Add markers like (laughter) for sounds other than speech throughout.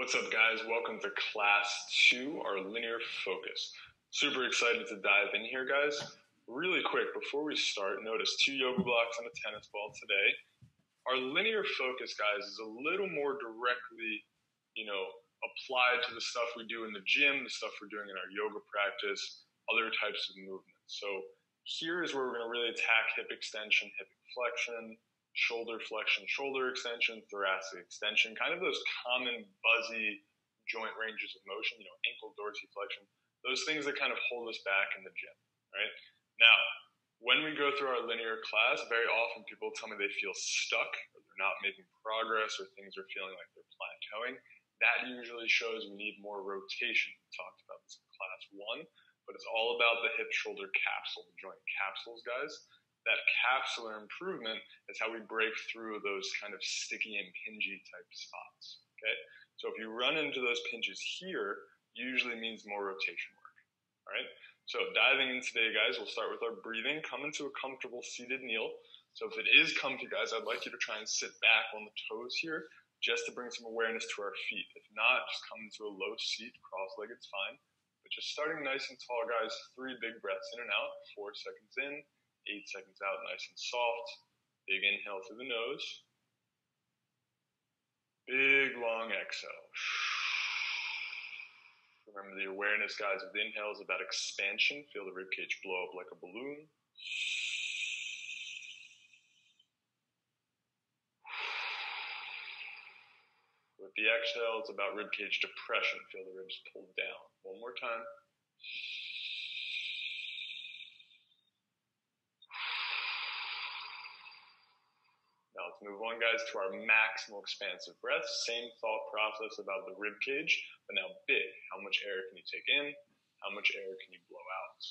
What's up, guys? Welcome to class two, our linear focus. Super excited to dive in here, guys. Really quick, before we start, notice two yoga blocks and a tennis ball today. Our linear focus, guys, is a little more directly, you know, applied to the stuff we do in the gym, the stuff we're doing in our yoga practice, other types of movements. So here is where we're going to really attack hip extension, hip flexion, shoulder flexion, shoulder extension, thoracic extension, kind of those common buzzy joint ranges of motion, you know, ankle dorsiflexion, those things that kind of hold us back in the gym, right? Now, when we go through our linear class, very often people tell me they feel stuck or they're not making progress or things are feeling like they're plateauing. That usually shows we need more rotation. We talked about this in class one, but it's all about the hip shoulder capsule, the joint capsules, guys that capsular improvement is how we break through those kind of sticky and pingy type spots. Okay, so if you run into those pinches here, usually means more rotation work. All right, so diving in today, guys, we'll start with our breathing. Come into a comfortable seated kneel. So if it is comfy, guys, I'd like you to try and sit back on the toes here just to bring some awareness to our feet. If not, just come into a low seat, cross-legged, fine. But just starting nice and tall, guys, three big breaths in and out, four seconds in, Eight seconds out, nice and soft. Big inhale through the nose. Big long exhale. Remember the awareness, guys, of the inhale is about expansion. Feel the ribcage blow up like a balloon. With the exhale, it's about ribcage depression. Feel the ribs pulled down. One more time. Move on, guys, to our maximal expansive breath. Same thought process about the rib cage, but now big. How much air can you take in? How much air can you blow out?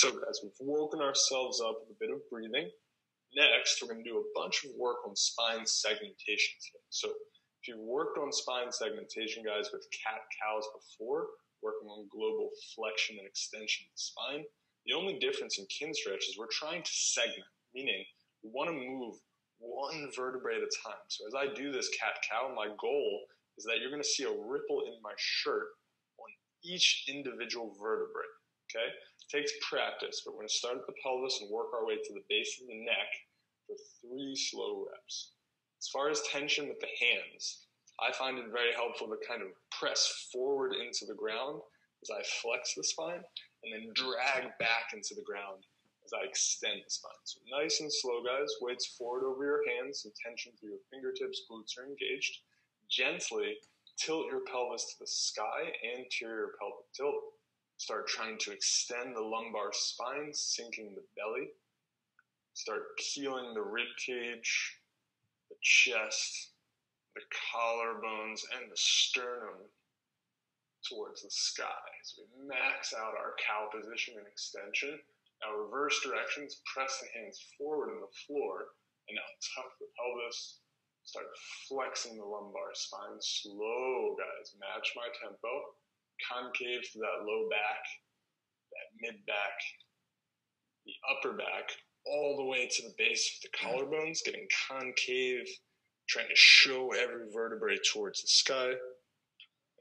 So, guys, we've woken ourselves up with a bit of breathing. Next, we're going to do a bunch of work on spine segmentation today. So, if you've worked on spine segmentation, guys, with cat cows before, working on global flexion and extension of the spine, the only difference in Kinstretch is we're trying to segment, meaning we want to move one vertebrae at a time. So, as I do this cat cow, my goal is that you're going to see a ripple in my shirt on each individual vertebrae. Okay? It takes practice, but we're going to start at the pelvis and work our way to the base of the neck for three slow reps. As far as tension with the hands, I find it very helpful to kind of press forward into the ground as I flex the spine and then drag back into the ground as I extend the spine. So nice and slow, guys. Weights forward over your hands and tension through your fingertips, glutes are engaged. Gently tilt your pelvis to the sky, anterior pelvic tilt. Start trying to extend the lumbar spine, sinking the belly. Start peeling the rib cage, the chest, the collarbones, and the sternum towards the sky. So we max out our cow position and extension. Now reverse directions, press the hands forward in the floor, and now tuck the pelvis. Start flexing the lumbar spine. Slow, guys. Match my tempo concave to that low back, that mid back, the upper back, all the way to the base of the collarbones, getting concave, trying to show every vertebrae towards the sky,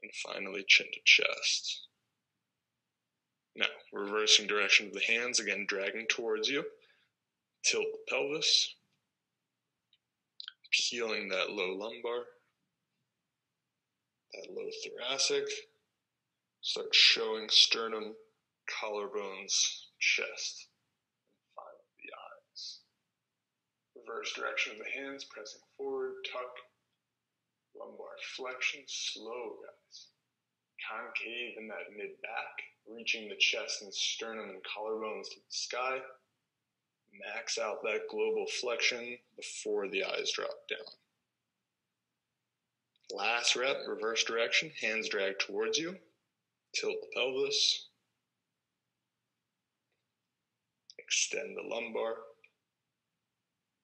and finally chin to chest. Now, reversing direction of the hands, again dragging towards you. Tilt the pelvis, peeling that low lumbar, that low thoracic, Start showing sternum, collarbones, chest, and finally the eyes. Reverse direction of the hands, pressing forward, tuck, lumbar flexion, slow, guys. Concave in that mid back, reaching the chest and sternum and collarbones to the sky. Max out that global flexion before the eyes drop down. Last rep, reverse direction, hands drag towards you. Tilt the pelvis. Extend the lumbar.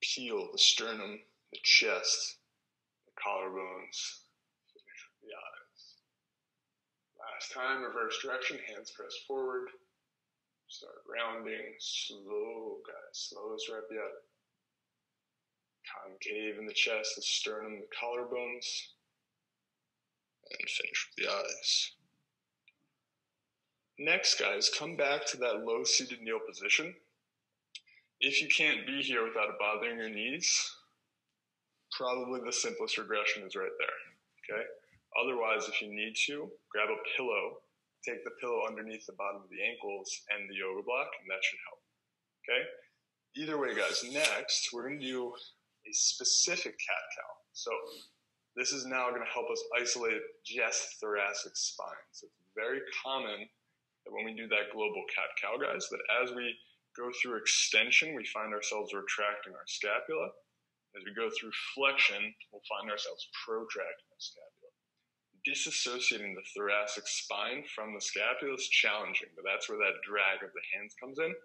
Peel the sternum, the chest, the collarbones. Finish with the eyes. Last time, reverse direction, hands press forward. Start rounding, slow, guys, slowest rep yet. Concave in the chest, the sternum, the collarbones. And finish with the eyes. Next, guys, come back to that low seated kneel position. If you can't be here without it bothering your knees, probably the simplest regression is right there. Okay. Otherwise, if you need to, grab a pillow, take the pillow underneath the bottom of the ankles and the yoga block, and that should help. Okay. Either way, guys. Next, we're going to do a specific cat cow. So this is now going to help us isolate just thoracic spine. So it's very common that when we do that global cat cow, guys, that as we go through extension, we find ourselves retracting our scapula. As we go through flexion, we'll find ourselves protracting our scapula. Disassociating the thoracic spine from the scapula is challenging, but that's where that drag of the hands comes in.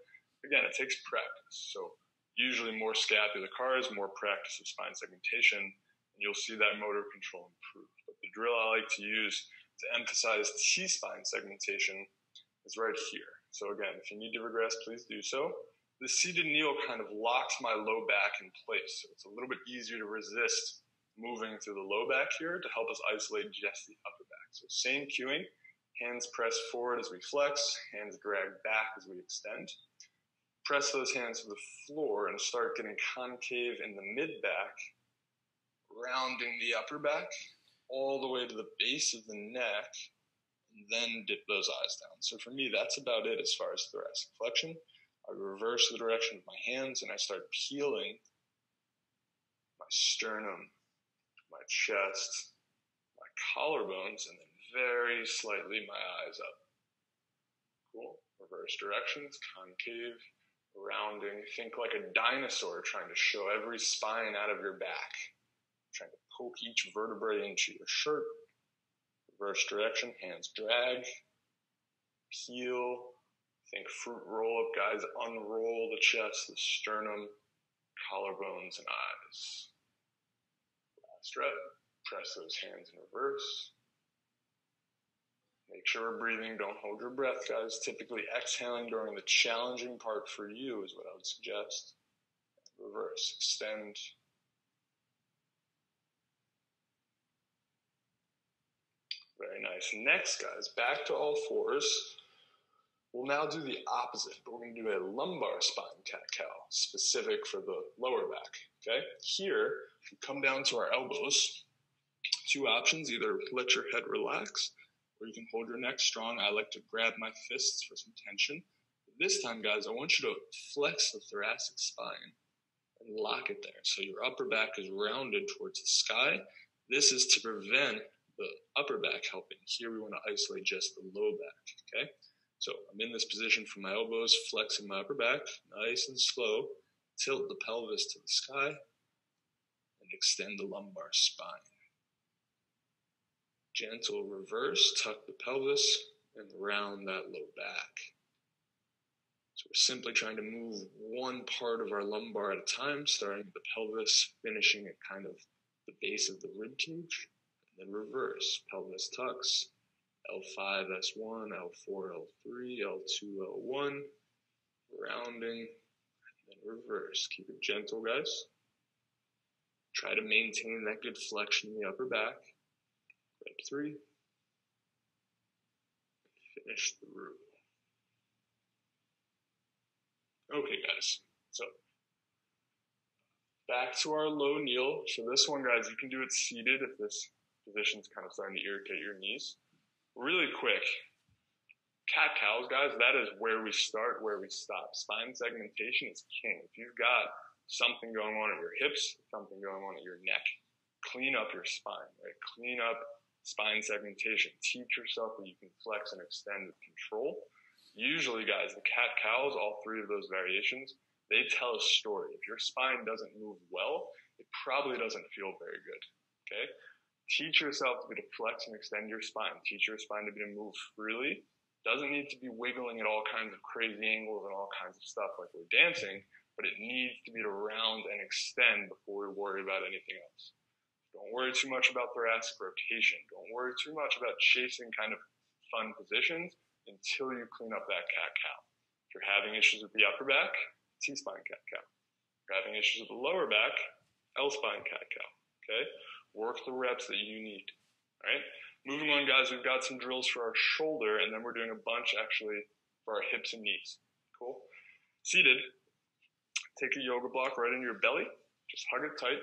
Again, it takes practice. So usually more scapular cars, more practice of spine segmentation, and you'll see that motor control improve. But the drill I like to use to emphasize T-spine segmentation is right here. So again, if you need to regress, please do so. The seated kneel kind of locks my low back in place. So it's a little bit easier to resist moving through the low back here to help us isolate just the upper back. So same cueing, hands press forward as we flex, hands drag back as we extend. Press those hands to the floor and start getting concave in the mid back, rounding the upper back all the way to the base of the neck then dip those eyes down. So for me, that's about it as far as thoracic flexion. I reverse the direction of my hands and I start peeling my sternum, my chest, my collarbones, and then very slightly my eyes up. Cool. Reverse directions, concave, rounding. Think like a dinosaur trying to show every spine out of your back, trying to poke each vertebrae into your shirt reverse direction, hands drag, peel, think fruit roll up, guys, unroll the chest, the sternum, collarbones, and eyes. Last rep, press those hands in reverse. Make sure we're breathing, don't hold your breath, guys. Typically, exhaling during the challenging part for you is what I would suggest. Reverse, extend, Very nice. Next, guys, back to all fours. We'll now do the opposite, but we're going to do a lumbar spine cat cow, specific for the lower back. Okay? Here, you come down to our elbows, two options either let your head relax, or you can hold your neck strong. I like to grab my fists for some tension. This time, guys, I want you to flex the thoracic spine and lock it there. So your upper back is rounded towards the sky. This is to prevent the upper back helping. Here we want to isolate just the low back, okay? So I'm in this position from my elbows, flexing my upper back, nice and slow. Tilt the pelvis to the sky and extend the lumbar spine. Gentle reverse, tuck the pelvis and round that low back. So we're simply trying to move one part of our lumbar at a time, starting at the pelvis, finishing at kind of the base of the rib cage. Then reverse, pelvis tucks, L5, S1, L4, L3, L2, L1, rounding, then reverse. Keep it gentle, guys. Try to maintain that good flexion in the upper back. Rep three. Finish through. Okay, guys. So back to our low kneel. So this one, guys, you can do it seated if this position's kind of starting to irritate your knees. Really quick, cat cows, guys, that is where we start, where we stop. Spine segmentation is king. If you've got something going on at your hips, something going on at your neck, clean up your spine, right? Clean up spine segmentation. Teach yourself where you can flex and extend with control. Usually, guys, the cat cows, all three of those variations, they tell a story. If your spine doesn't move well, it probably doesn't feel very good. Okay? Teach yourself to be to flex and extend your spine. Teach your spine to be to move freely. Doesn't need to be wiggling at all kinds of crazy angles and all kinds of stuff like we're dancing, but it needs to be to round and extend before we worry about anything else. Don't worry too much about thoracic rotation. Don't worry too much about chasing kind of fun positions until you clean up that cat cow. If you're having issues with the upper back, T spine cat cow. If you're having issues with the lower back, L spine cat cow. Okay? Work the reps that you need. All right? Moving on, guys, we've got some drills for our shoulder, and then we're doing a bunch actually for our hips and knees. Cool? Seated, take a yoga block right into your belly, just hug it tight.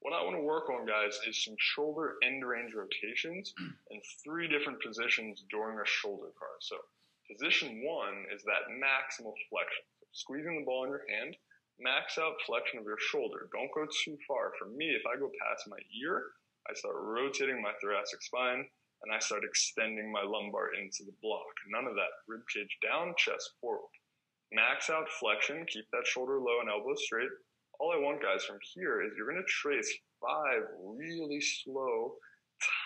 What I want to work on, guys, is some shoulder end range rotations (clears throat) in three different positions during a shoulder car. So, position one is that maximal flexion. So squeezing the ball in your hand, max out flexion of your shoulder. Don't go too far. For me, if I go past my ear, I start rotating my thoracic spine and I start extending my lumbar into the block. None of that. Rib cage down, chest forward. Max out flexion, keep that shoulder low and elbow straight. All I want, guys, from here is you're going to trace five really slow,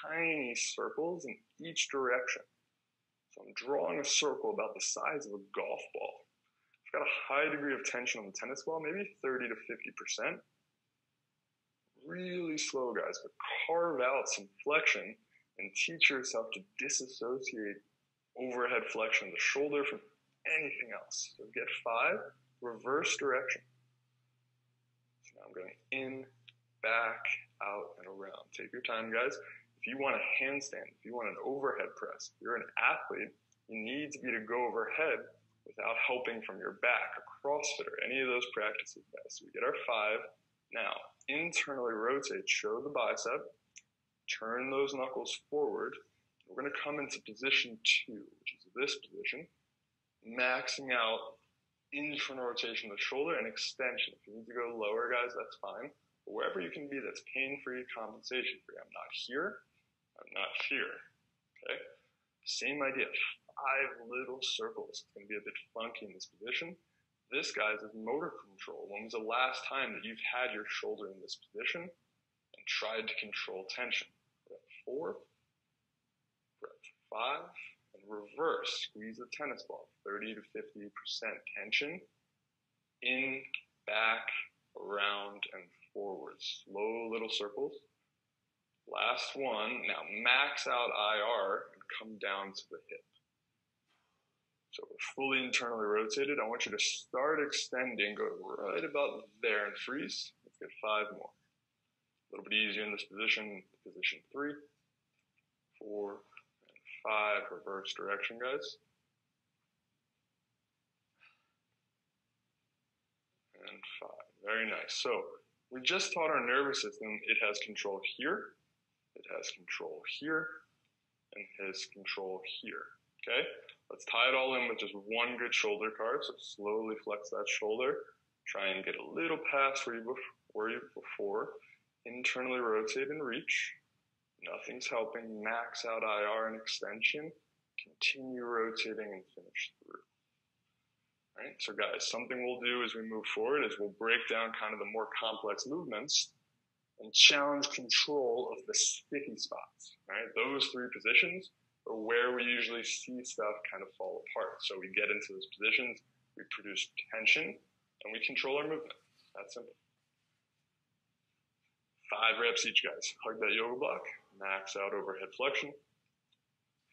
tiny circles in each direction. So I'm drawing a circle about the size of a golf ball. Got a high degree of tension on the tennis ball, maybe 30 to 50% really slow, guys, but carve out some flexion and teach yourself to disassociate overhead flexion of the shoulder from anything else. So get five, reverse direction. So now I'm going in, back, out, and around. Take your time, guys. If you want a handstand, if you want an overhead press, if you're an athlete, you need to be to go overhead without helping from your back, a CrossFitter, any of those practices, guys. So we get our five. Now, internally rotate, show the bicep, turn those knuckles forward. We're going to come into position two, which is this position, maxing out internal rotation of the shoulder and extension. If you need to go lower, guys, that's fine. But wherever you can be, that's pain-free, compensation-free. I'm not here. I'm not here. Okay? Same idea. Five little circles. It's going to be a bit funky in this position. This, guys, is motor control. When was the last time that you've had your shoulder in this position and tried to control tension? Breath four, breath five, and reverse. Squeeze the tennis ball, 30 to 50% tension. In, back, around, and forward. Slow little circles. Last one. Now max out IR and come down to the hip. So we're fully internally rotated. I want you to start extending, go right about there and freeze. Let's get five more. A little bit easier in this position, position three, four, and five, reverse direction, guys. And five, very nice. So we just taught our nervous system it has control here, it has control here, and it has control here, okay? Let's tie it all in with just one good shoulder car. So slowly flex that shoulder. Try and get a little past where you were before. Internally rotate and reach. Nothing's helping. Max out IR and extension. Continue rotating and finish through. All right, so guys, something we'll do as we move forward is we'll break down kind of the more complex movements and challenge control of the sticky spots. Right, those three positions or where we usually see stuff kind of fall apart. So we get into those positions, we produce tension, and we control our movement. That's simple. Five reps each, guys. Hug that yoga block, max out overhead flexion.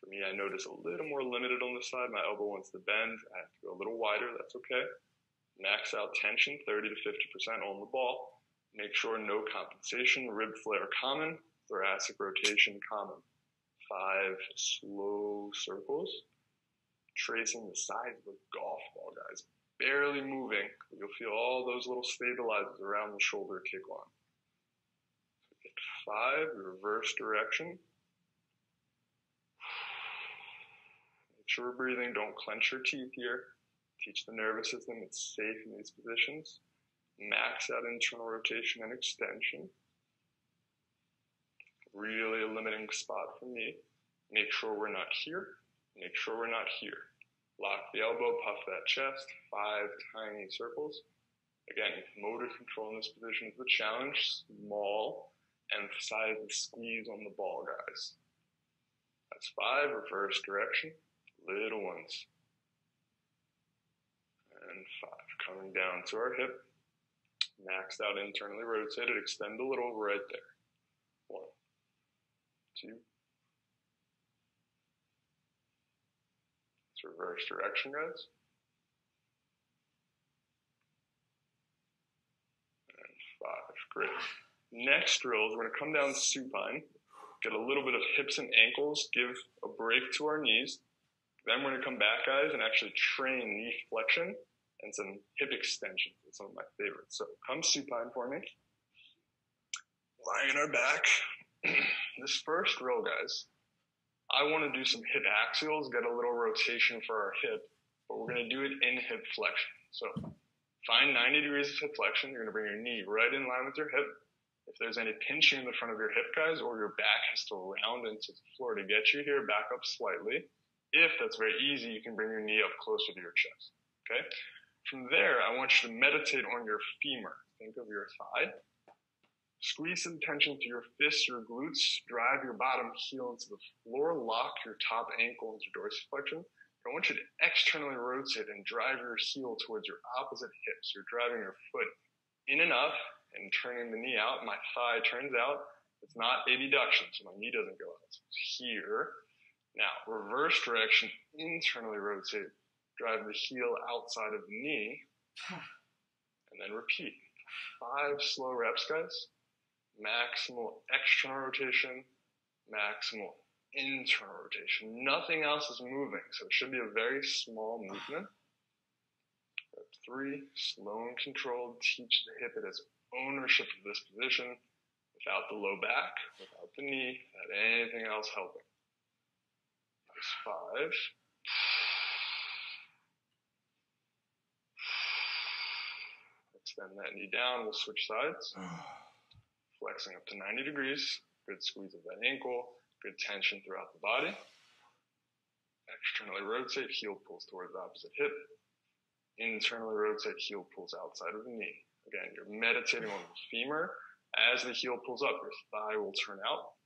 For me, I notice a little more limited on the side. My elbow wants to bend. I have to go a little wider. That's okay. Max out tension, 30 to 50% on the ball. Make sure no compensation, rib flare common, thoracic rotation common five slow circles, tracing the size of a golf ball, guys. Barely moving. You'll feel all those little stabilizers around the shoulder kick on. Five, reverse direction. Make sure we're breathing. Don't clench your teeth here. Teach the nervous system it's safe in these positions. Max out internal rotation and extension really a limiting spot for me. Make sure we're not here. Make sure we're not here. Lock the elbow, puff that chest, five tiny circles. Again, motor control in this position is the challenge. Small, Emphasize the squeeze on the ball, guys. That's five, reverse direction, little ones. And five, coming down to our hip, maxed out internally rotated, extend a little right there. One, two. It's reverse direction, guys. And five, great. Next drill is we're gonna come down supine, get a little bit of hips and ankles, give a break to our knees. Then we're gonna come back, guys, and actually train knee flexion and some hip extensions. It's some of my favorites. So come supine for me. Lying on our back. (clears throat) this first drill, guys, I want to do some hip axials, get a little rotation for our hip, but we're going to do it in hip flexion. So find 90 degrees of hip flexion. You're going to bring your knee right in line with your hip. If there's any pinching in the front of your hip, guys, or your back has to round into the floor to get you here, back up slightly. If that's very easy, you can bring your knee up closer to your chest. Okay? From there, I want you to meditate on your femur. Think of your thigh. Squeeze some tension through your fists, your glutes. Drive your bottom heel into the floor. Lock your top ankle into dorsiflexion. I want you to externally rotate and drive your heel towards your opposite hips. You're driving your foot in and up and turning the knee out. My thigh turns out. It's not abduction, so my knee doesn't go out. It's here. Now, reverse direction, internally rotate. Drive the heel outside of the knee. And then repeat. Five slow reps, guys. Maximal external rotation, maximal internal rotation. Nothing else is moving, so it should be a very small movement. Three, slow and controlled. Teach the hip it has ownership of this position without the low back, without the knee, without anything else helping. Nice five. Extend that knee down. We'll switch sides. (sighs) Flexing up to 90 degrees. Good squeeze of that ankle. Good tension throughout the body. Externally rotate. Heel pulls towards the opposite hip. Internally rotate. Heel pulls outside of the knee. Again, you're meditating on the femur. As the heel pulls up, your thigh will turn out.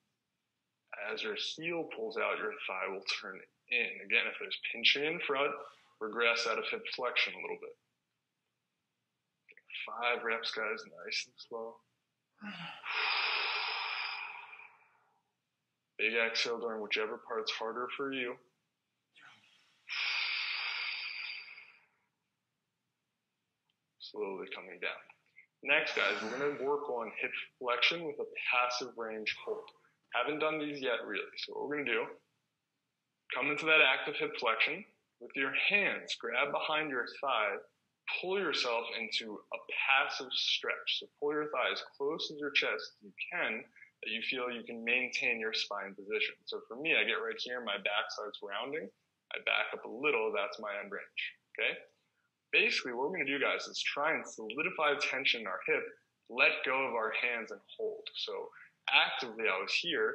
As your heel pulls out, your thigh will turn in. Again, if there's pinching in front, regress out of hip flexion a little bit. Five reps, guys, nice and slow. (sighs) Big exhale during whichever part's harder for you. (sighs) slowly coming down. Next, guys, we're going to work on hip flexion with a passive range hold. Haven't done these yet, really. So what we're going to do, come into that active hip flexion with your hands, grab behind your thigh, pull yourself into a passive stretch. So pull your thigh as close as your chest you can that you feel you can maintain your spine position. So for me, I get right here, my back starts rounding. I back up a little, that's my end range. Okay? basically what we're to do, guys, is try and solidify tension in our hip, let go of our hands and hold. So actively, I was here.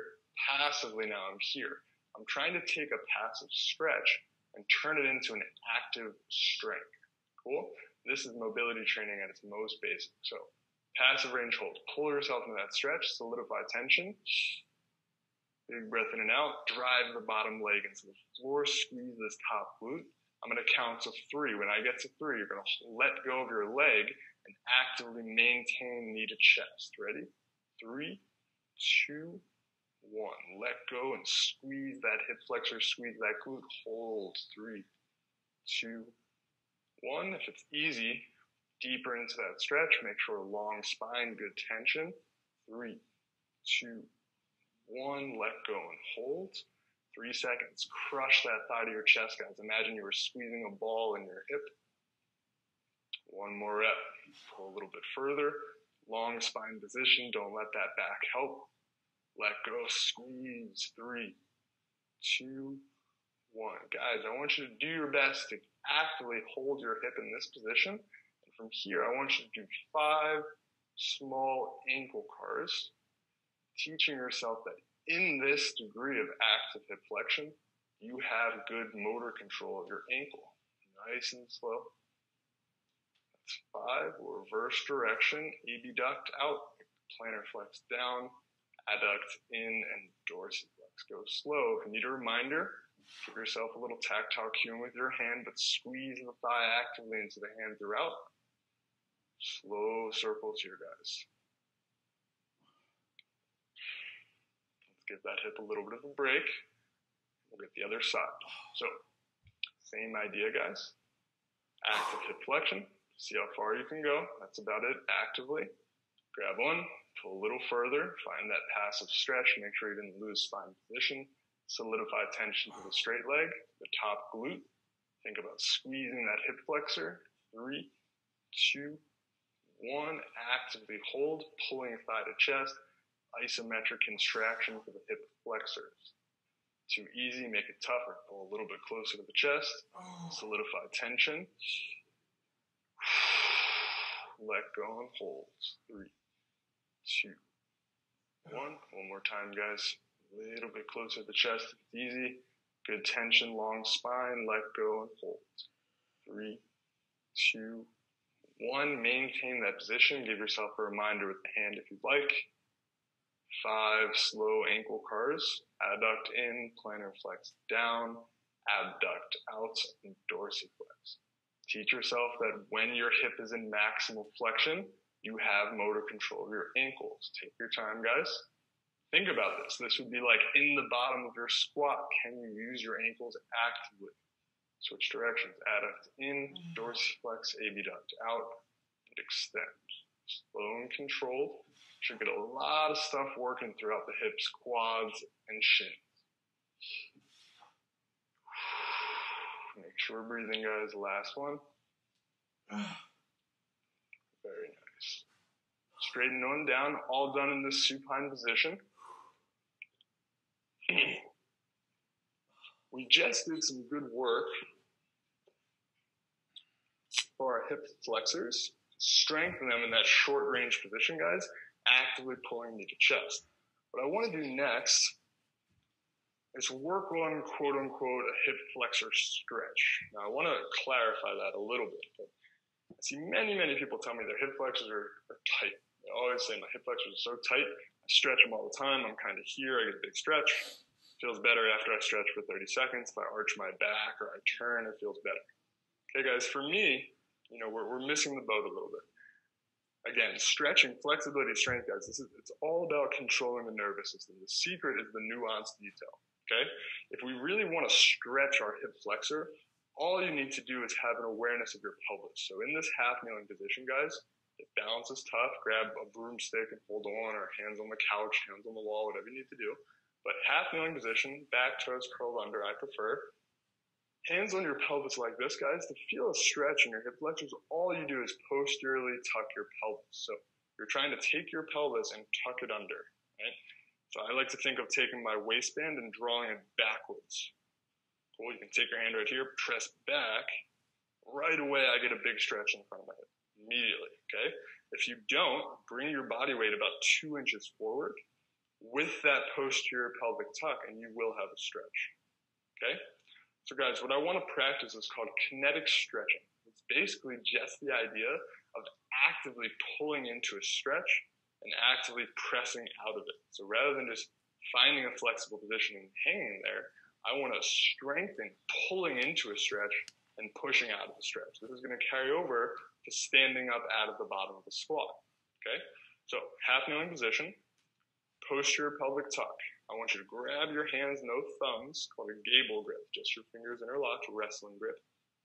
Passively, now I'm here. I'm trying to take a passive stretch and turn it into an active strength. Cool? This is mobility training at its most basic. So passive range hold. Pull yourself into that stretch, solidify tension. Big breath in and out. Drive the bottom leg into the floor. Squeeze this top glute. I'm going to count to three. When I get to three, you're going to let go of your leg and actively maintain knee to chest. Ready? Three, two, one. Let go and squeeze that hip flexor, squeeze that glute. Hold. Three, two, one. If it's easy, deeper into that stretch. Make sure long spine, good tension. Three, two, one. Let go and hold. Three seconds. Crush that thigh to your chest, guys. Imagine you were squeezing a ball in your hip. One more rep. Pull a little bit further. Long spine position. Don't let that back help. Let go. Squeeze. Three, two, one. Guys, I want you to do your best to actively hold your hip in this position. And from here, I want you to do five small ankle cars, teaching yourself that in this degree of active hip flexion, you have good motor control of your ankle. Nice and slow. That's five. Reverse direction. Abduct out. Plantar flex down. adduct in, and dorsiflex. Go slow. If you need a reminder, give yourself a little tactile cue with your hand, but squeeze the thigh actively into the hand throughout. Slow circles here, guys. Let's give that hip a little bit of a break. We'll get the other side. So, same idea, guys. Active hip flexion. See how far you can go. That's about it. Actively. Grab one, pull a little further, find that passive stretch, make sure you didn't lose spine position, solidify tension to the straight leg, the top glute. Think about squeezing that hip flexor. Three, two, one, actively hold, pulling thigh to chest, isometric contraction for the hip flexors. Too easy, make it tougher. Pull a little bit closer to the chest, solidify tension. Let go and hold. Three, two, one. One more time, guys. A little bit closer to the chest. if It's easy. Good tension, long spine. Let go and hold. Three, two, one, maintain that position. Give yourself a reminder with the hand if you'd like. Five, slow ankle cars. Adduct in, plantar flex down, abduct out, and dorsiflex. Teach yourself that when your hip is in maximal flexion, you have motor control of your ankles. Take your time, guys. Think about this. This would be like in the bottom of your squat. Can you use your ankles actively? Switch directions. Adduct in, mm-hmm. dorsiflex, abduct out, and extend. Slow and controlled. Should get a lot of stuff working throughout the hips, quads, and shins. Make sure we're breathing, guys. Last one. Very nice. Straighten on down, all done in this supine position. We just did some good work for our hip flexors, strengthen them in that short range position, guys, actively pulling into to chest. What I want to do next is work on quote unquote a hip flexor stretch. Now, I want to clarify that a little bit. I see many, many people tell me their hip flexors are, are tight. They always say my hip flexors are so tight. I stretch them all the time. I'm kind of here. I get a big stretch. Feels better after I stretch for 30 seconds. If I arch my back or I turn, it feels better. Okay, guys, for me, you know, we're, we're missing the boat a little bit. Again, stretching, flexibility, strength, guys, this is, it's all about controlling the nervous system. The secret is the nuanced detail, okay? If we really want to stretch our hip flexor, all you need to do is have an awareness of your pelvis. So in this half kneeling position, guys, balance is tough, grab a broomstick and hold on, or hands on the couch, hands on the wall, whatever you need to do. But half kneeling position, back toes curled under, I prefer hands on your pelvis like this, guys, to feel a stretch in your hip flexors, all you do is posteriorly tuck your pelvis. So you're trying to take your pelvis and tuck it under, right? So I like to think of taking my waistband and drawing it backwards. Cool, you can take your hand right here, press back. Right away, I get a big stretch in front of my hip immediately, okay? If you don't, bring your body weight about two inches forward with that posterior pelvic tuck, and you will have a stretch, okay? So, guys, what I want to practice is called kinetic stretching. It's basically just the idea of actively pulling into a stretch and actively pressing out of it. So, rather than just finding a flexible position and hanging there, I want to strengthen pulling into a stretch and pushing out of the stretch. This is going to carry over to standing up out of the bottom of the squat. Okay? So, half kneeling position, posterior pelvic tuck. I want you to grab your hands, no thumbs, called a gable grip, just your fingers interlocked, wrestling grip.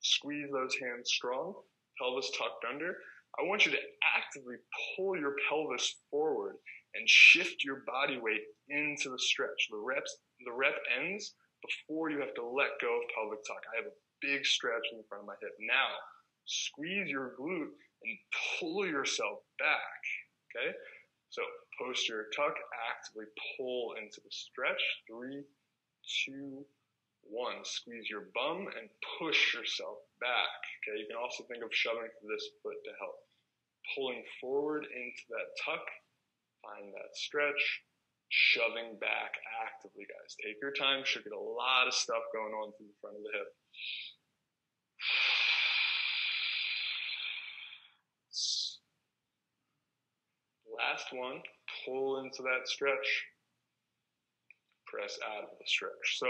Squeeze those hands strong, pelvis tucked under. I want you to actively pull your pelvis forward and shift your body weight into the stretch. The reps, the rep ends before you have to let go of pelvic tuck. I have a big stretch in front of my hip. Now, squeeze your glute and pull yourself back. Okay? So posterior tuck, actively pull into the stretch. Three, two, one. Squeeze your bum and push yourself back. Okay, you can also think of shoving this foot to help. Pulling forward into that tuck, find that stretch, shoving back actively, guys. Take your time, should get a lot of stuff going on through the front of the hip. Last one, pull into that stretch. Press out of the stretch. So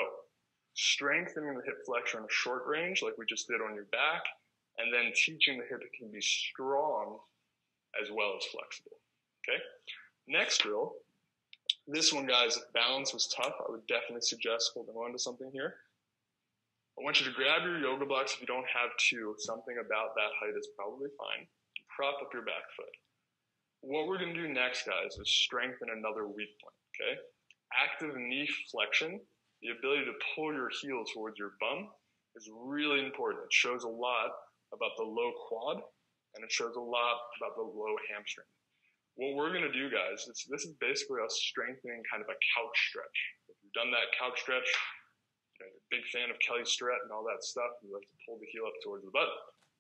strengthening the hip flexor in a short range, like we just did on your back, and then teaching the hip it can be strong as well as flexible. Okay. Next drill. This one, guys, if balance was tough, I would definitely suggest holding on to something here. I want you to grab your yoga blocks if you don't have two. Something about that height is probably fine. Prop up your back foot. What we're going to do next, guys, is strengthen another weak point, okay? Active knee flexion, the ability to pull your heel towards your bum, is really important. It shows a lot about the low quad, and it shows a lot about the low hamstring. What we're going to do, guys, is this is basically us strengthening kind of a couch stretch. If you've done that couch stretch, you big fan of Kelly Starrett and all that stuff, you like to pull the heel up towards the butt.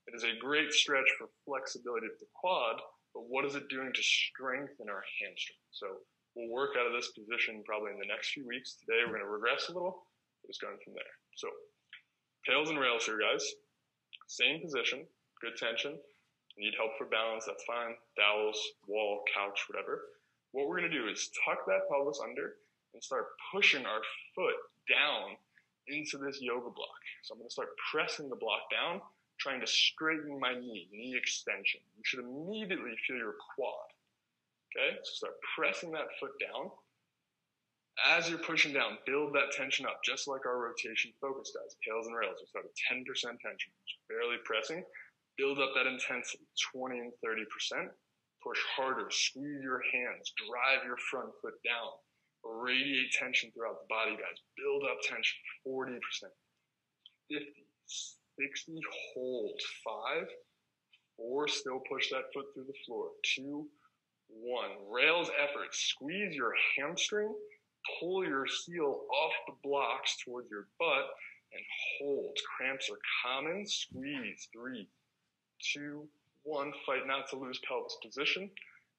It is a great stretch for flexibility of the quad, but what is it doing to strengthen our hamstring? So we'll work out of this position probably in the next few weeks. Today we're going to regress a little, just going from there. So pails and rails here, guys. Same position, good tension. Need help for balance, that's fine. Dowels, wall, couch, whatever. What we're gonna do is tuck that pelvis under and start pushing our foot down into this yoga block. So I'm gonna start pressing the block down, trying to straighten my knee, knee extension. You should immediately feel your quad. Okay, so start pressing that foot down. As you're pushing down, build that tension up, just like our rotation focus does. Pails and rails, we start at 10% tension, barely pressing. Build up that intensity, 20 and 30%. Push harder, squeeze your hands, drive your front foot down. Radiate tension throughout the body, guys. Build up tension, 40%, 50, 60, hold, five, four, still push that foot through the floor, two, one. Rails effort, squeeze your hamstring, pull your heel off the blocks towards your butt, and hold. Cramps are common, squeeze, three, two, one. Fight not to lose pelvis position.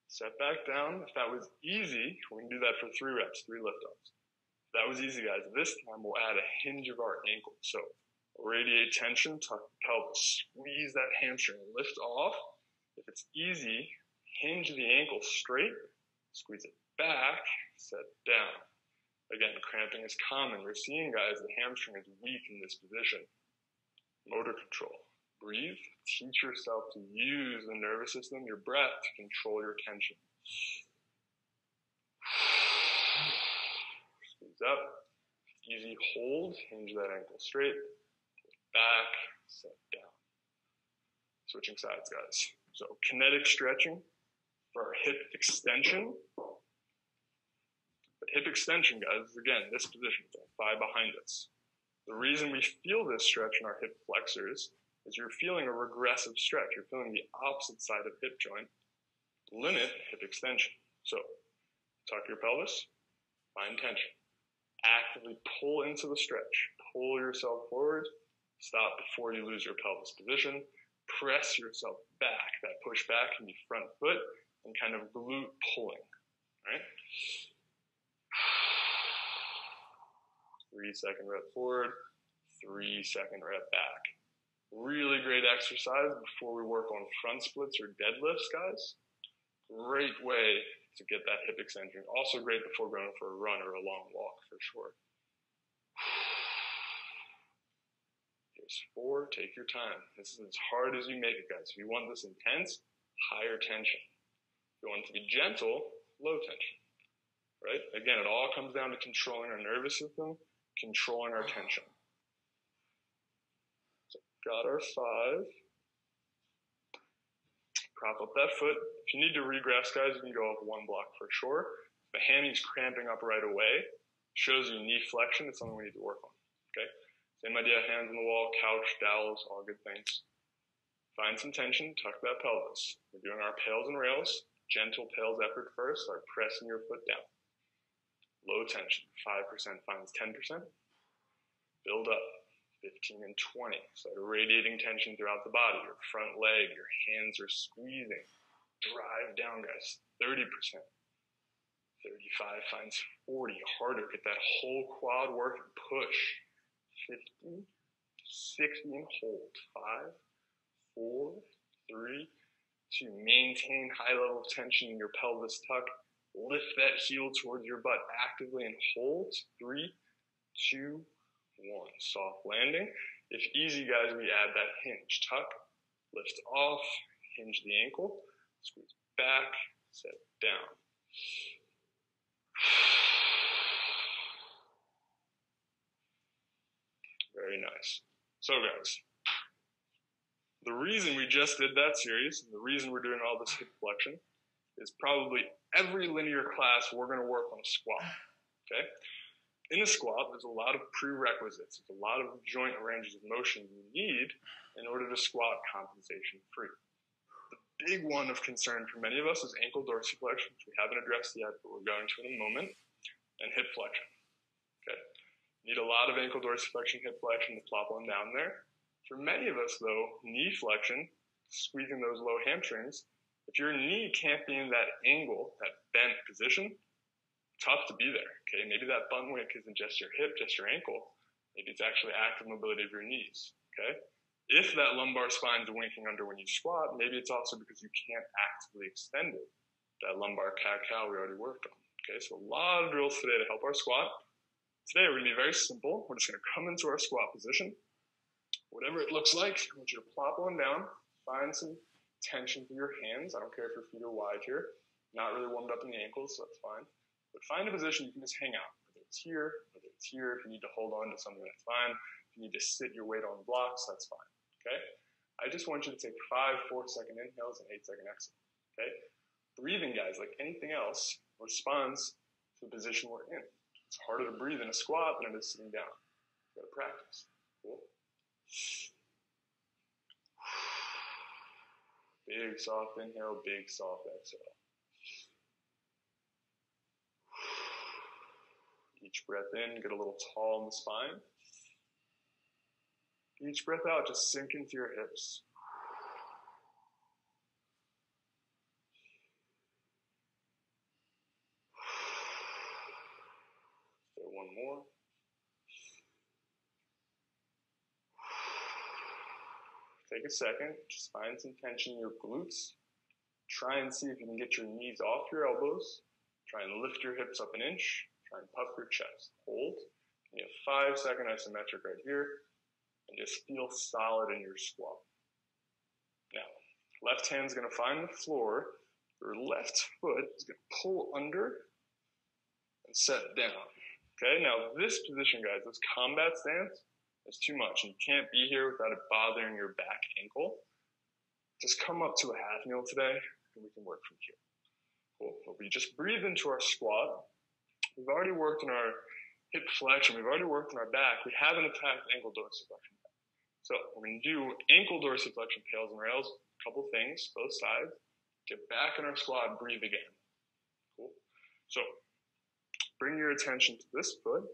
Set back down. If that was easy, we can do that for three reps, three lift offs. That was easy, guys. This time we'll add a hinge of our ankle. So radiate tension, the pelvis, squeeze that hamstring, lift off. If it's easy, hinge the ankle straight, squeeze it back, set down. Again, cramping is common. We're seeing, guys, the hamstring is weak in this position. Motor control breathe, teach yourself to use the nervous system, your breath to control your tension. (sighs) Squeeze up, easy hold, hinge that ankle straight, back, set down. Switching sides, guys. So kinetic stretching for hip extension. But hip extension, guys, again, this position, thigh behind us. The reason we feel this stretch in our hip flexors is you're feeling a regressive stretch. You're feeling the opposite side of hip joint. Limit hip extension. So tuck your pelvis, find tension. Actively pull into the stretch. Pull yourself forward. Stop before you lose your pelvis position. Press yourself back. That push back can be front foot and kind of glute pulling. Right? Three second rep forward, three second rep back. Really great exercise before we work on front splits or deadlifts, guys. Great way to get that hip extension. Also great before going for a run or a long walk for sure. Here's four, take your time. This is as hard as you make it, guys. If you want this intense, higher tension. If you want it to be gentle, low tension. Right? Again, it all comes down to controlling our nervous system, controlling our tension. Got our five. Prop up that foot. If you need to regress, guys, you can go up one block for sure. The hammies cramping up right away shows you knee flexion. It's something we need to work on. Okay. Same idea. Hands on the wall, couch, dowels, all good things. Find some tension. Tuck that pelvis. We're doing our pails and rails. Gentle pails effort first. Start pressing your foot down. Low tension. Five percent finds ten percent. Build up. 15 and 20. So radiating tension throughout the body. Your front leg, your hands are squeezing. Drive down, guys. 30%. 35 finds 40. Harder. Get that whole quad work and push. 50, 60 and hold. Five, four, three, to maintain high level of tension in your pelvis tuck. Lift that heel towards your butt actively and hold. Three, two, one. Soft landing. If easy, guys, we add that hinge. Tuck, lift off, hinge the ankle, squeeze back, set down. Very nice. So, guys, the reason we just did that series, and the reason we're doing all this hip flexion, is probably every linear class we're going to work on a squat. Okay? In a squat, there's a lot of prerequisites. There's a lot of joint ranges of motion you need in order to squat compensation free. The big one of concern for many of us is ankle dorsiflexion, which we haven't addressed yet, but we're going to in a moment, and hip flexion. Need a lot of ankle dorsiflexion, hip flexion to plop one down there. For many of us, though, knee flexion, squeezing those low hamstrings, if your knee can't be in that angle, that bent position, tough to be there. Okay, maybe that butt wink isn't just your hip, just your ankle. Maybe it's actually active mobility of your knees. Okay, if that lumbar spine is winking under when you squat, maybe it's also because you can't actively extend it. That lumbar cat cow we already worked on. Okay, so a lot of drills today to help our squat. Today we're going to be very simple. We're just going to come into our squat position. Whatever it looks like, I want you to plop one down, find some tension through your hands. I don't care if your feet are wide here. Not really warmed up in the ankles, so that's fine. But find a position you can just hang out, whether it's here, whether it's here. If you need to hold on to something, that's fine. If you need to sit your weight on blocks, that's fine. Okay? I just want you to take five four second inhales and eight second exhales. Okay? Breathing, guys, like anything else, responds to the position we're in. It's harder to breathe in a squat than it is sitting down. You gotta practice. Cool. Big soft inhale, big soft exhale. Each breath in, get a little tall in the spine. Each breath out, just sink into your hips. one more. Take a second, just find some tension in your glutes. Try and see if you can get your knees off your elbows. Try and lift your hips up an inch. Try and puff your chest. Hold. You have five second isometric right here. And just feel solid in your squat. Now, left hand's gonna find the floor. Your left foot is gonna pull under and set down. Okay, now this position, guys, this combat stance is too much. You can't be here without it bothering your back ankle. Just come up to a half kneel today, and we can work from here. Cool. we just breathe into our squat. We've already worked on our hip flexion. We've already worked on our back. We haven't attacked ankle dorsiflexion. So we're going to do ankle dorsiflexion, pails and rails. A couple things, both sides. Get back in our squat. Breathe again. Cool. So bring your attention to this foot.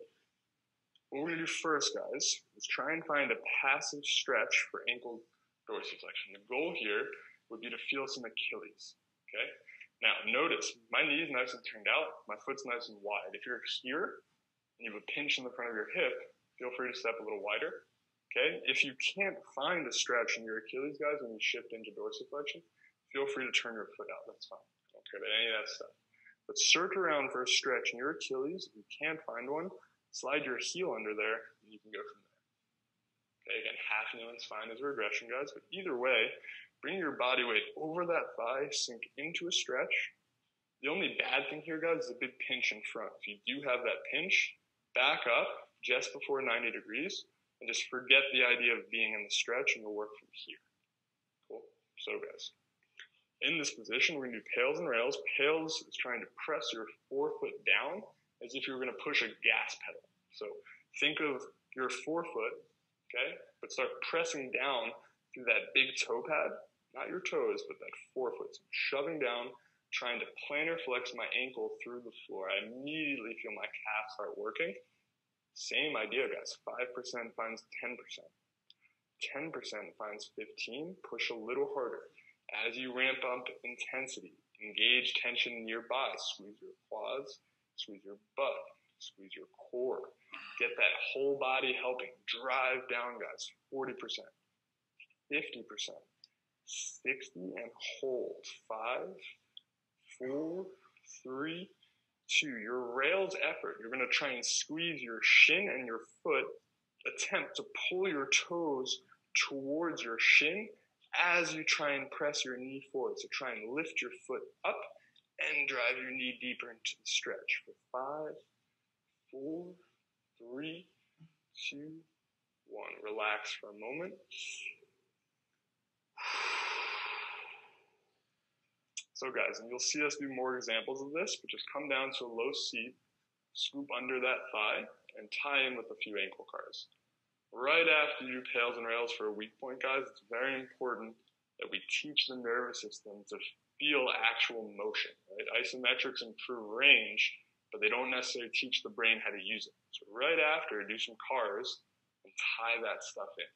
What we're gonna do first, guys, is try and find a passive stretch for ankle dorsiflexion. The goal here would be to feel some Achilles, okay? Now, notice, my knee is nice and turned out, my foot's nice and wide. If you're here and you have a pinch in the front of your hip, feel free to step a little wider, okay? If you can't find a stretch in your Achilles, guys, when you shift into dorsiflexion, feel free to turn your foot out, that's fine. I don't care about any of that stuff. But search around for a stretch in your Achilles. If you can't find one, slide your heel under there, and you can go from there. Okay, again, half kneeling's fine as a regression, guys. But either way, bring your body weight over that thigh, sink into a stretch. The only bad thing here, guys, is a big pinch in front. If you do have that pinch, back up just before 90 degrees, and just forget the idea of being in the stretch, and you'll work from here. Cool. So, guys in this position, we're going to do pails and rails. Pails is trying to press your forefoot down as if you were going to push a gas pedal. So think of your forefoot, okay, but start pressing down through that big toe pad, not your toes, but that forefoot. So shoving down, trying to plantar flex my ankle through the floor. I immediately feel my calf start working. Same idea, guys. 5% finds 10%. 10% finds 15. Push a little harder. As you ramp up intensity, engage tension in your body, squeeze your quads, squeeze your butt, squeeze your core. Get that whole body helping. Drive down, guys. 40%, 50%, 60 and hold. Five, four, three, two. Your rails effort, you're going to try and squeeze your shin and your foot, attempt to pull your toes towards your shin as you try and press your knee forward. So try and lift your foot up and drive your knee deeper into the stretch for five, four, three, two, one. Relax for a moment. (sighs) So guys, and you'll see us do more examples of this, but just come down to a low seat, scoop under that thigh, and tie in with a few ankle cars. Right after you do pails and rails for a weak point, guys, it's very important that we teach the nervous system to feel actual motion. Right? Isometrics improve range, but they don't necessarily teach the brain how to use it. So right after, do some cars and tie that stuff in.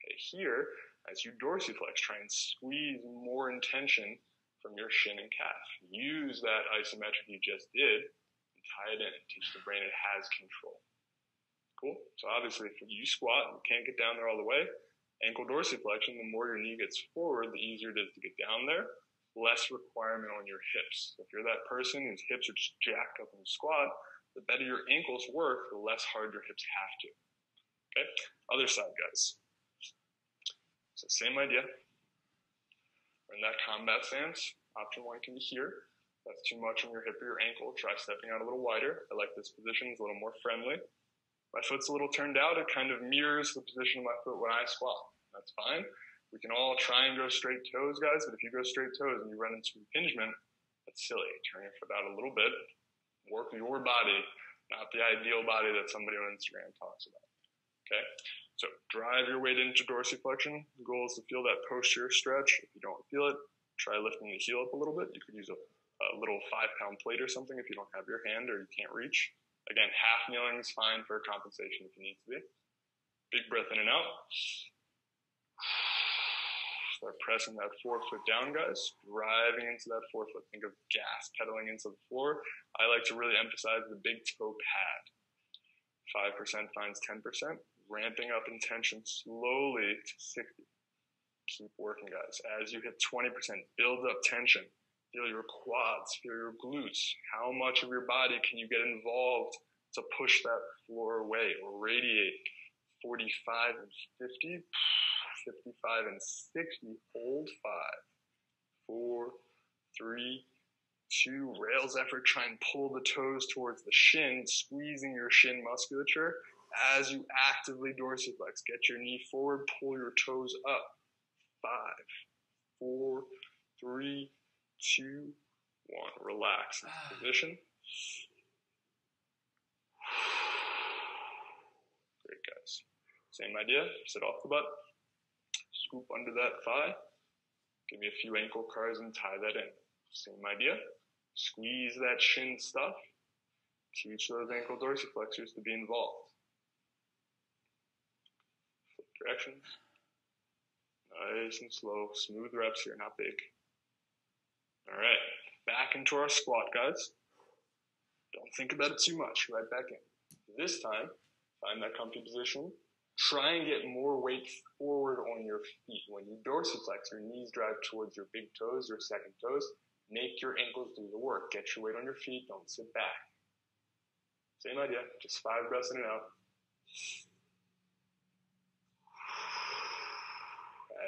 Okay, here, as you dorsiflex, try and squeeze more intention from your shin and calf. Use that isometric you just did and tie it in. Teach the brain it has control. So obviously, if you squat and can't get down there all the way, ankle dorsiflexion, the more your knee gets forward, the easier it is to get down there. Less requirement on your hips. If you're that person whose hips are just jacked up in the squat, the better your ankles work, the less hard your hips have to. Okay. Other side, guys. So same idea in that combat stance, option one can be here. That's too much on your hip or your ankle. Try stepping out a little wider. I like this position. It's a little more friendly. My foot's a little turned out. It kind of mirrors the position of my foot when I squat. That's fine. We can all try and go straight toes, guys, but if you go straight toes and you run into impingement, that's silly. Turn your foot out a little bit. Work your body, not the ideal body that somebody on Instagram talks about. Okay? So drive your weight into dorsiflexion. The goal is to feel that posterior stretch. If you don't feel it, try lifting the heel up a little bit. You could use a, a little five pound plate or something if you don't have your hand or you can't reach. Again, half kneeling is fine for compensation if you need to be. Big breath in and out. Start pressing that forefoot down, guys. Driving into that forefoot. Think of gas pedaling into the floor. I like to really emphasize the big toe pad. 5% finds 10% ramping up intention slowly to 60. Keep working, guys. As you hit 20%, build up tension. Feel your quads, feel your glutes. How much of your body can you get involved to push that floor away or radiate? 45 and 50, 55 and 60. Hold five, four, three, two. Rails effort. Try and pull the toes towards the shin, squeezing your shin musculature as you actively dorsiflex. Get your knee forward, pull your toes up. Five, four, three, two, one. Relax into ah. position. Great, guys. Same idea. Sit off the butt. Scoop under that thigh. Give me a few ankle cars and tie that in. Same idea. Squeeze that shin stuff. Teach those ankle dorsiflexors to be involved Flip directions. Nice and slow, smooth reps here, not big. All right, back into our squat, guys. Don't think about it too much, right back in. This time, find that comfy position. Try and get more weight forward on your feet. When you dorsiflex, your knees drive towards your big toes, your second toes. Make your ankles do the work. Get your weight on your feet, don't sit back. Same idea, just five breaths in and out.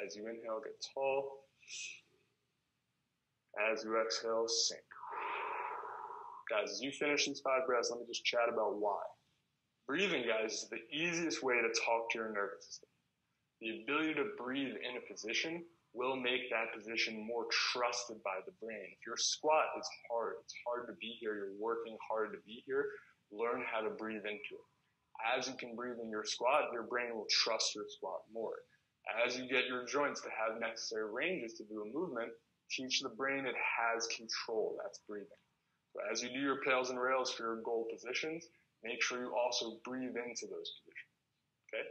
As you inhale, get tall. As you exhale, sink. Guys, as you finish these five breaths, let me just chat about why. Breathing, guys, is the easiest way to talk to your nervous system. The ability to breathe in a position will make that position more trusted by the brain. If your squat is hard, it's hard to be here, you're working hard to be here, learn how to breathe into it. As you can breathe in your squat, your brain will trust your squat more. As you get your joints to have necessary ranges to do a movement, teach the brain it has control. That's breathing. So as you do your pails and rails for your goal positions, make sure you also breathe into those positions. Okay?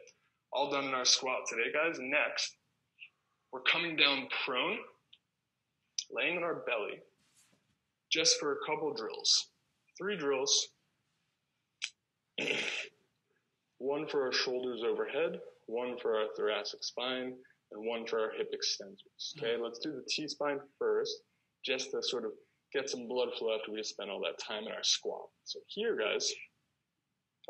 All done in our squat today, guys. Next, we're coming down prone, laying on our belly, just for a couple drills. Three drills. (clears throat) One for our shoulders overhead, one for our thoracic spine, and one for our hip extensors. Okay, mm-hmm. let's do the T spine first, just to sort of get some blood flow after we spent all that time in our squat. So here, guys,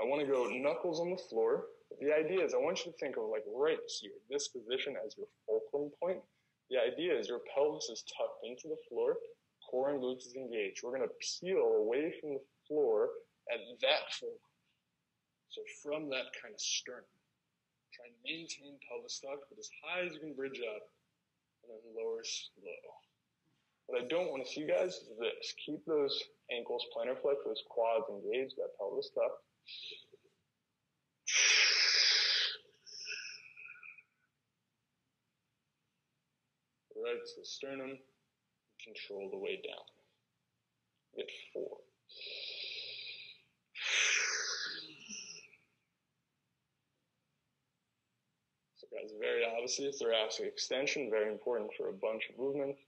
I want to go knuckles on the floor. The idea is I want you to think of like right here, this position as your fulcrum point. The idea is your pelvis is tucked into the floor, core and glutes is engaged. We're going to peel away from the floor at that fulcrum. So from that kind of sternum, and maintain pelvis tuck, but as high as you can bridge up, and then lower slow. What I don't want to see, guys, is this. Keep those ankles plantar flex, those quads engaged, that pelvis tucked. Right to the sternum, control the way down. Get four. Guys, very obviously thoracic extension, very important for a bunch of movements.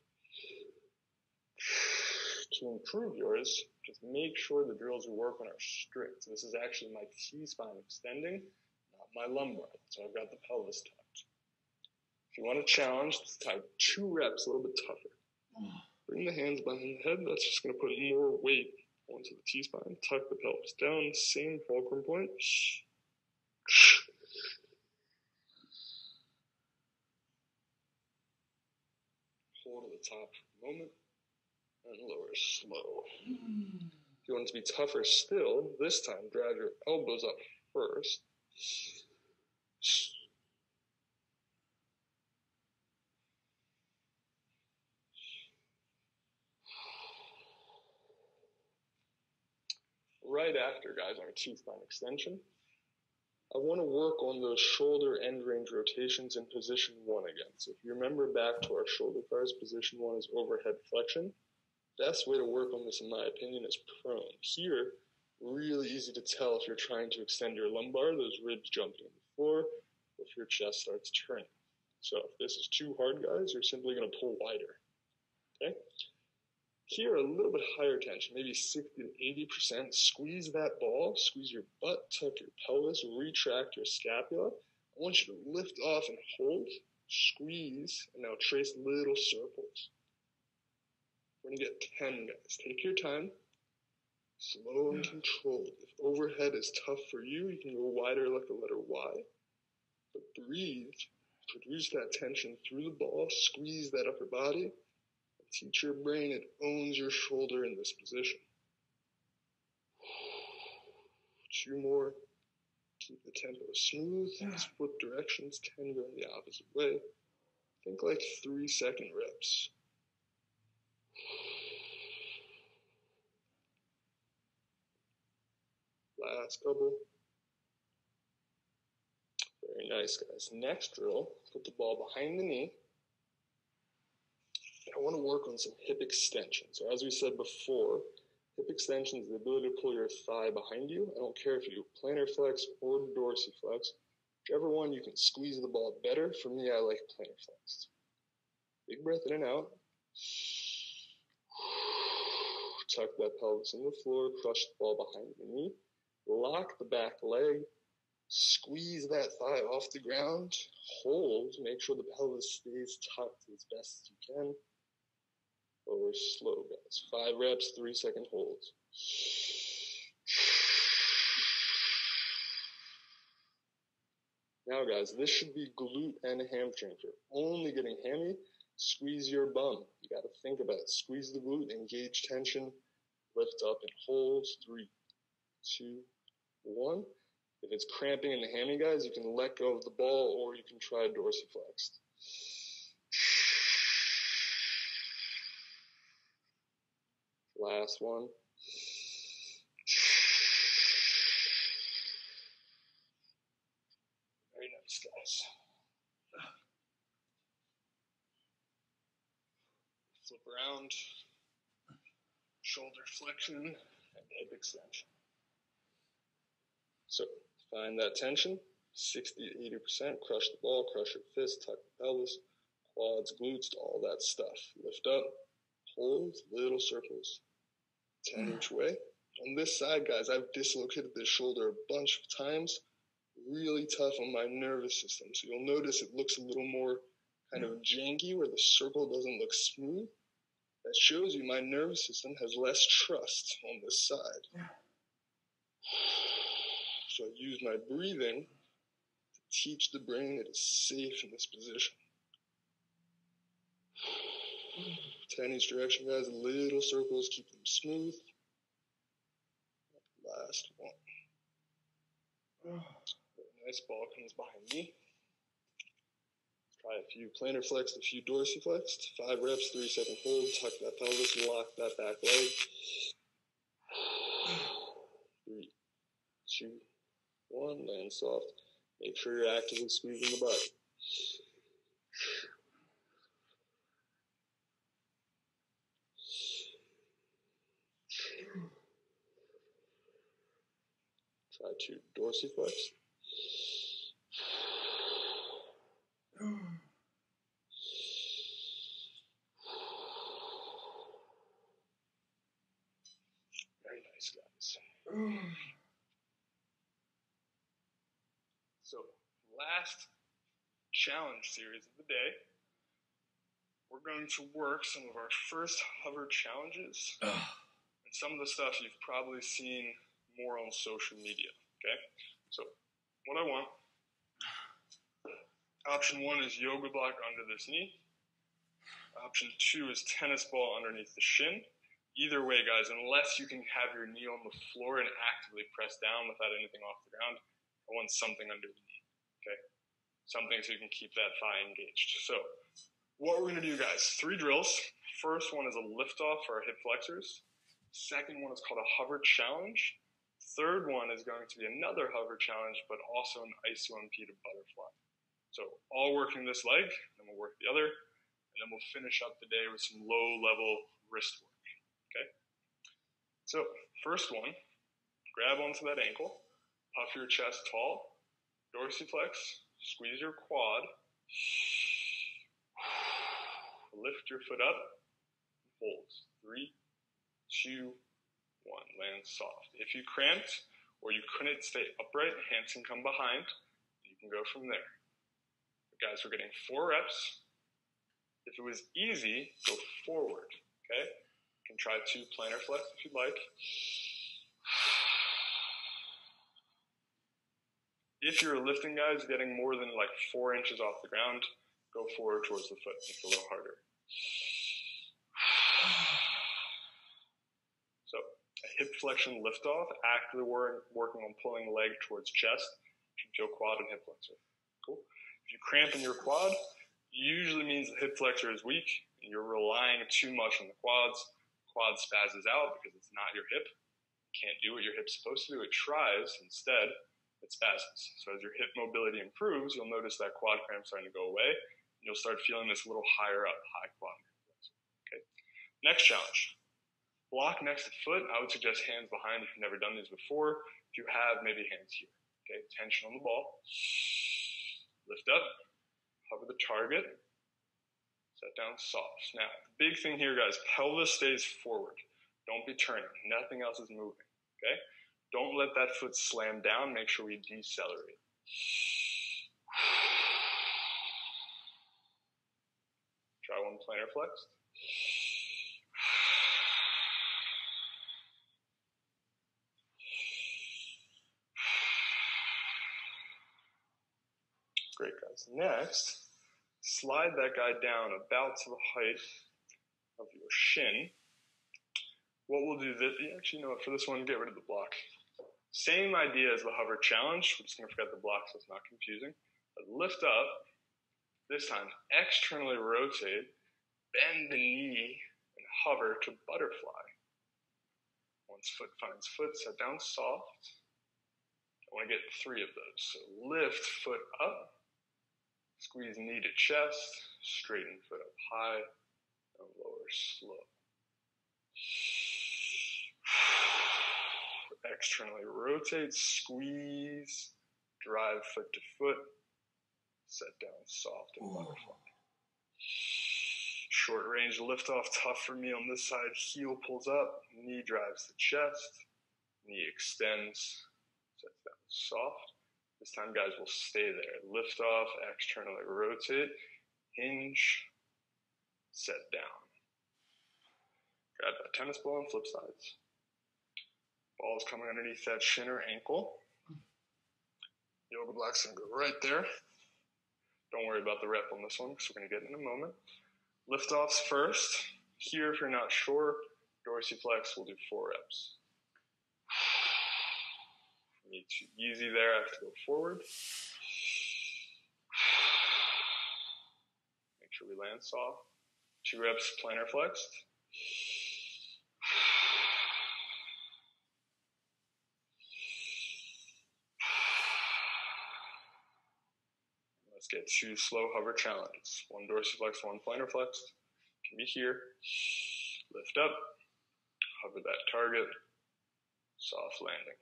To improve yours, just make sure the drills you work on are strict. So this is actually my T-spine extending, not my lumbar. So I've got the pelvis tucked. If you want to challenge, let's tie two reps a little bit tougher. Bring the hands behind the head. That's just going to put more weight onto the T-spine. Tuck the pelvis down, same fulcrum point. hold at the top moment and lower slow. If you want it to be tougher still, this time drag your elbows up first. Right after, guys, our T-spine extension. I want to work on those shoulder end range rotations in position one again. So if you remember back to our shoulder cars, position one is overhead flexion. Best way to work on this, in my opinion, is prone. Here, really easy to tell if you're trying to extend your lumbar, those ribs jumping on the floor, if your chest starts turning. So if this is too hard, guys, you're simply going to pull wider. Okay? Here, a little bit higher tension, maybe 60 to 80%. Squeeze that ball, squeeze your butt, tuck your pelvis, retract your scapula. I want you to lift off and hold, squeeze, and now trace little circles. We're gonna get 10 guys. Take your time, slow and hmm. controlled. If overhead is tough for you, you can go wider like the letter Y. But breathe, produce that tension through the ball, squeeze that upper body Teach your brain it owns your shoulder in this position. Two more. Keep the tempo smooth. Split directions to go in the opposite way. Think like three second reps. Last couple. Very nice, guys. Next drill, put the ball behind the knee. I want to work on some hip extension. So as we said before, hip extension is the ability to pull your thigh behind you. I don't care if you plantar flex or dorsiflex. Whichever one you can squeeze the ball better. For me, I like plantar flex. Big breath in and out. Tuck that pelvis in the floor, crush the ball behind the knee. Lock the back leg. Squeeze that thigh off the ground. Hold. Make sure the pelvis stays tucked as best as you can. Lower slow, guys. Five reps, three second holds. Now, guys, this should be glute and hamstring. If you're only getting hammy, squeeze your bum. You got to think about it. Squeeze the glute, engage tension, lift up and hold. Three, two, one. If it's cramping in the hammy, guys, you can let go of the ball or you can try dorsiflexed. Last one. Very nice, guys. Flip around, shoulder flexion, and hip extension. So find that tension, 60 to 80%, crush the ball, crush your fist, tuck the pelvis, quads, glutes, all that stuff. Lift up, hold, little circles. 10 each way. On this side, guys, I've dislocated this shoulder a bunch of times. Really tough on my nervous system. So you'll notice it looks a little more kind of janky where the circle doesn't look smooth. That shows you my nervous system has less trust on this side. So I use my breathing to teach the brain it is safe in this position. Ten each direction, guys. Little circles, keep them smooth. Last one. Nice ball comes behind me. Try a few plantar flexed, a few dorsiflexed. Five reps, three second hold. Tuck that pelvis, lock that back leg. Three, two, one. Land soft. Make sure you're actively squeezing the butt. Try to dorsiflex. Very nice, guys. So, last challenge series of the day, we're going to work some of our first hover challenges and some of the stuff you've probably seen more on social media. Okay? So, what I want option one is yoga block under this knee. Option two is tennis ball underneath the shin. Either way, guys, unless you can have your knee on the floor and actively press down without anything off the ground, I want something under the knee. Okay? Something so you can keep that thigh engaged. So, what we're to do, guys, three drills. First one is a lift off for our hip flexors. Second one is called a hover challenge. Third one is going to be another hover challenge, but also an ISO-MP to butterfly. So all working this leg, then we'll work the other, and then we'll finish up the day with some low level wrist work. Okay? So first one, grab onto that ankle, puff your chest tall, dorsiflex, squeeze your quad, (sighs) lift your foot up, hold. Three, two, one. Land soft. If you cramped or you couldn't stay upright, hands can come behind. You can go from there. Guys, we're getting four reps. If it was easy, go forward. Okay? You can try two plantar flex if you'd like. If you're lifting, guys, getting more than like four inches off the ground, go forward towards the foot. Make it a little harder. So, a hip flexion lift off, actively working on pulling leg towards chest. Feel quad and hip flexor. Cool. If you cramp in your quad, usually means the hip flexor is weak and you're relying too much on the quads. Quad spazzes out because it's not your hip. Can't do what your hip's supposed to do. It tries instead, it spazzes. So as your hip mobility improves, you'll notice that quad cramp starting to go away. And you'll start feeling this little higher up, high quad. Okay. Next challenge. Block next to foot. I would suggest hands behind if you've never done these before. If you have, maybe hands here. Okay. Tension on the ball. Lift up, hover the target, set down soft. Now, the big thing here, guys, pelvis stays forward. Don't be turning. Nothing else is moving. Okay? Don't let that foot slam down. Make sure we decelerate. Try one plantar flex. Great, guys. Next, slide that guy down about to the height of your shin. What we'll do this, actually, you know what, for this one, get rid of the block. Same idea as the hover challenge. We're just going to forget the block so it's not confusing. But lift up. This time, externally rotate, bend the knee, and hover to butterfly. Once foot finds foot, set down soft. I want to get three of those. So lift foot up, Squeeze knee to chest, straighten foot up high, and lower slow. (sighs) Externally rotate, squeeze, drive foot to foot, set down soft and butterfly. Short range lift off, tough for me on this side. Heel pulls up, knee drives the chest, knee extends, sets down soft. This time, guys, will stay there. Lift off, externally rotate. hinge, set down. Grab that tennis ball and flip sides. Ball is coming underneath that shin or ankle. Yoga block's gonna go right there. Don't worry about the rep on this one because we're gonna get in a moment. Lift offs first. Here, if you're not sure, dorsiflex, we'll do four reps. Me, too easy there, I have to go forward. (sighs) Make sure we land soft. Two reps plantar flexed. Let's get two slow hover challenges. One dorsiflex, one plantar flex. Can be here. Lift up, hover that target, soft landing.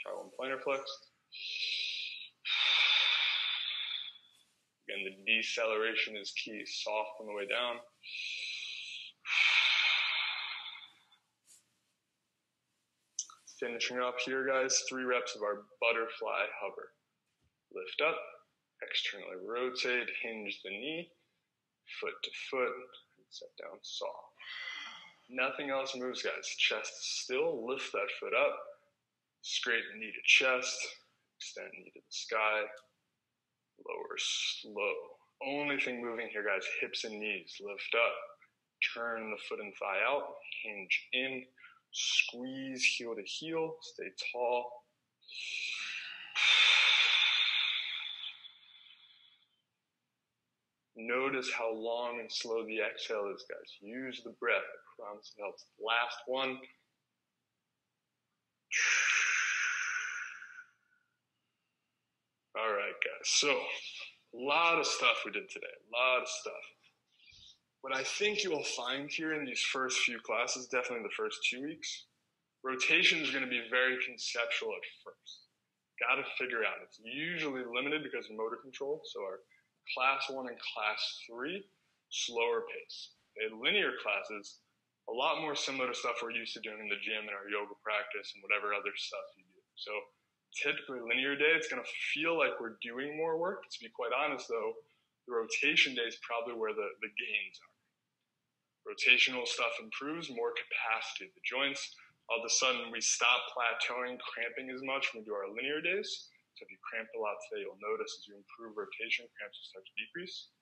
Try one plantar flex. Again, the deceleration is key. Soft on the way down. Finishing up here, guys, three reps of our butterfly hover. Lift up, externally rotate, hinge the knee, foot to foot, and set down soft. Nothing else moves, guys. Chest still, lift that foot up, straighten knee to chest, extend knee to the sky, lower slow. Only thing moving here, guys, hips and knees. Lift up, turn the foot and thigh out, hinge in, squeeze heel to heel, stay tall. Notice how long and slow the exhale is, guys. Use the breath. I promise it helps. Last one. All right, guys. So, a lot of stuff we did today. A lot of stuff. What I think you will find here in these first few classes, definitely the first two weeks, rotation is going to be very conceptual at first. Got to figure out. It's usually limited because of motor control. So our class one and class three, slower pace. The linear classes, a lot more similar to stuff we're used to doing in the gym and our yoga practice and whatever other stuff you do. So typically linear day, it's going to feel like we're doing more work. To be quite honest though, the rotation day is probably where the, the gains are. Rotational stuff improves, more capacity of the joints. All of a sudden, we stop plateauing, cramping as much when we do our linear days. So if you cramp a lot today, you'll notice as you improve rotation, cramps will start to decrease.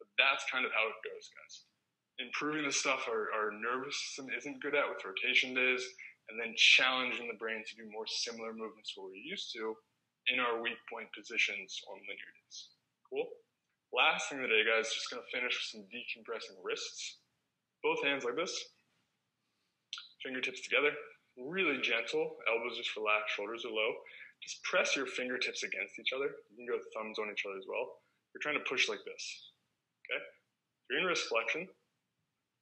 But that's kind of how it goes, guys. Improving the stuff our, our nervous system isn't good at with rotation days, and then challenging the brain to do more similar movements to what we're used to in our weak point positions on linear days. Cool? Last thing today, guys, just gonna finish with some decompressing wrists both hands like this, fingertips together, really gentle, elbows just relaxed, shoulders are low. Just press your fingertips against each other. You can go thumbs on each other as well. You're trying to push like this. Okay? You're in wrist flexion.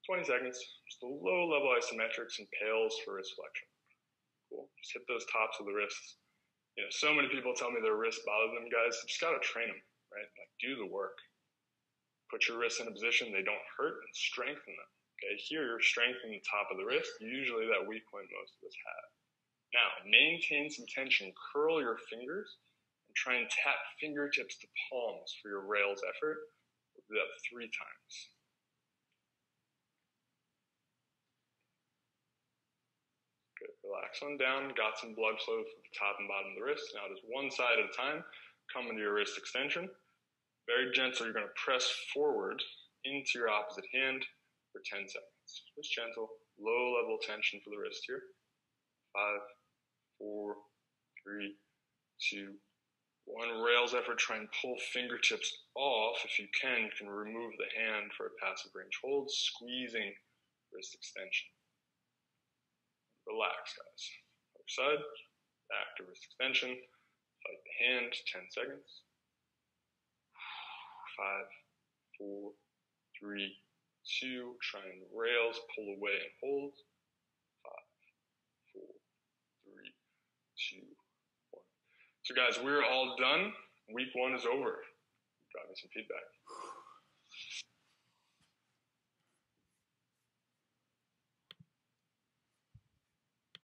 20 seconds. Just a low level isometrics and pails for wrist flexion. Cool. Just hit those tops of the wrists. You know, so many people tell me their wrists bother them, guys. You just gotta train them, right? Like do the work. Put your wrists in a position they don't hurt and strengthen them. Okay, here you're strengthening the top of the wrist, usually that weak point most of us have. Now, maintain some tension, curl your fingers, and try and tap fingertips to palms for your rails effort. We'll do that three times. Good, relax on down, got some blood flow from the top and bottom of the wrist. Now just one side at a time, come into your wrist extension. Very gentle, you're gonna press forward into your opposite hand, for 10 seconds. Just gentle, low level tension for the wrist here. Five, four, three, two, one. Rails effort, try and pull fingertips off. If you can, you can remove the hand for a passive range hold, squeezing wrist extension. Relax, guys. Other side, to wrist extension. Fight the hand, 10 seconds. Five, four, three, two, Try and rails, pull away and hold. Five, four, three, two, one. So guys, we're all done. Week one is over. Me some feedback.